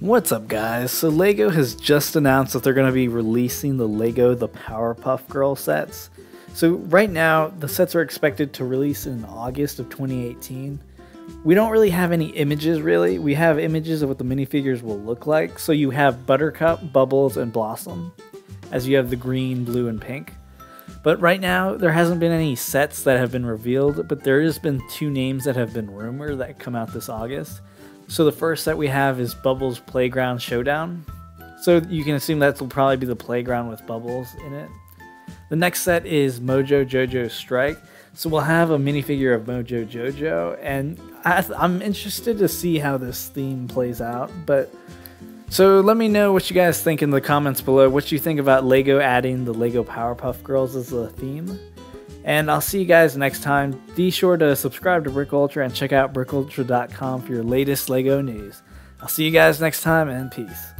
What's up, guys? So, LEGO has just announced that they're going to be releasing the LEGO The Powerpuff Girl sets. So, right now, the sets are expected to release in August of 2018. We don't really have any images, really. We have images of what the minifigures will look like. So, you have Buttercup, Bubbles, and Blossom, as you have the green, blue, and pink. But right now, there hasn't been any sets that have been revealed, but there has been two names that have been rumored that come out this August. So the first set we have is Bubbles Playground Showdown. So you can assume that will probably be the playground with Bubbles in it. The next set is Mojo Jojo Strike. So we'll have a minifigure of Mojo Jojo, and I am interested to see how this theme plays out. But so let me know what you guys think in the comments below. What you think about Lego adding the Lego Powerpuff Girls as a theme. And I'll see you guys next time. Be sure to subscribe to Brick Ultra and check out brickultra.com for your latest LEGO news. I'll see you guys next time and peace.